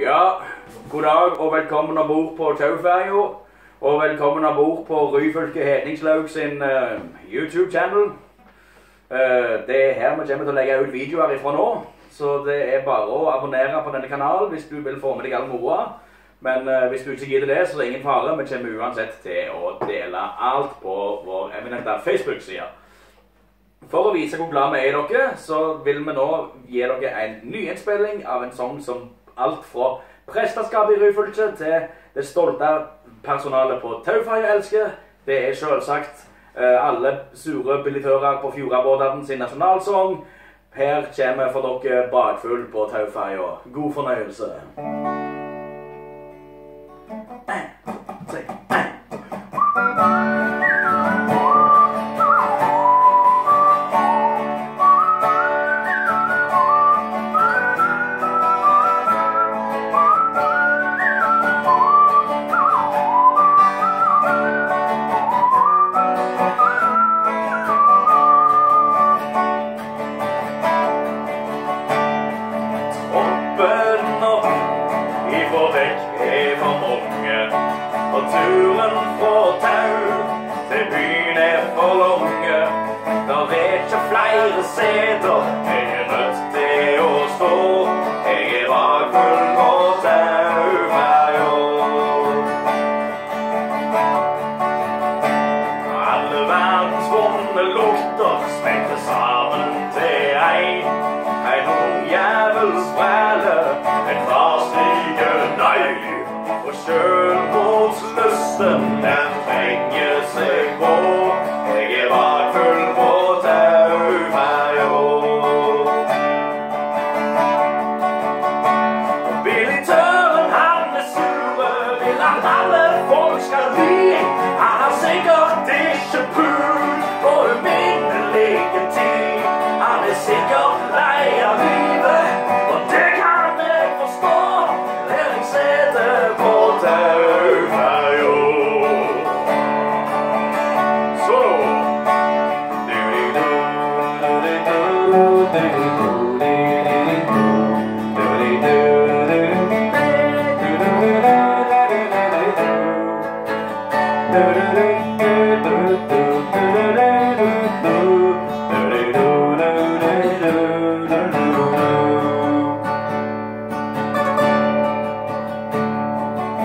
Ja, god dag og velkommen om bord på Tauferja. Og velkommen om bord på Ryfylke Hedningslaug sin uh, YouTube-channel. Uh, det er her vi kommer til å legge ut videoer ifra nå. Så det er bare å abonnere på denne kanalen hvis du vil få med deg all moroa. Men uh, hvis du ikke gidder det, så er det ingen fare. Vi kommer uansett til å dele alt på vår eminente Facebook-side. For å vise hvor glad vi er i dere, så vil vi nå gi dere en nyinnspilling av en sang som alt fra presteskapet i Ryfylke til det stolte personalet på Tauferja elsker. Det er selvsagt eh, alle sure billettører på Fjordabåten sin nasjonalsang. Her kommer for dere bakfull på Tauferja. God fornøyelse. Oppen turen fra Tau til byen er for lange. Der er ikke flere seter, jeg er nødt til å stå. Jeg er bakfull på Tauferja. Alle verdens vonde lukter smelter sammen til ei. En ung jævels bræle, Og sjølmordslysten, den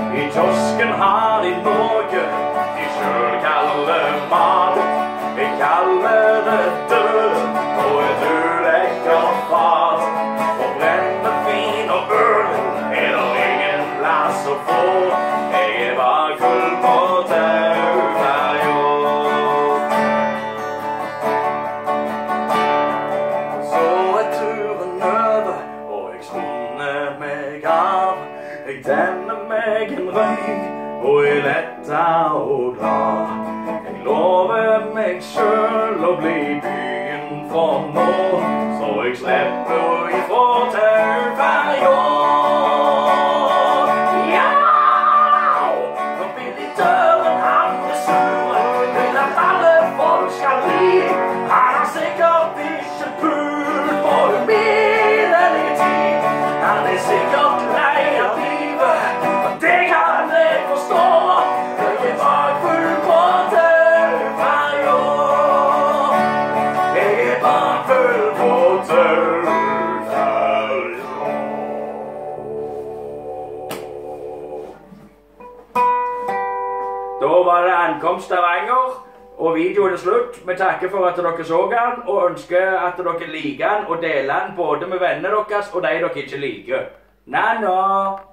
I kiosken har de noe de sjøl kaller mat. Vi kaller det død på et ulekkert fat. Og brennevin og øl er det ingen plass å få. Jeg er bare full på Tauferja. Så er turen over, og jeg skumner meg av. Jeg tenner meg vei, og er letta og glad. Jeg lover meg sjøl å bli byen for nå, så jeg slipper ifra Tauferja. Da var det ankomst Stavanger, og videoen er slutt. Vi takker for at dere så den, og ønsker at dere liker den og deler den både med vennene deres og de dere ikke liker. Nana!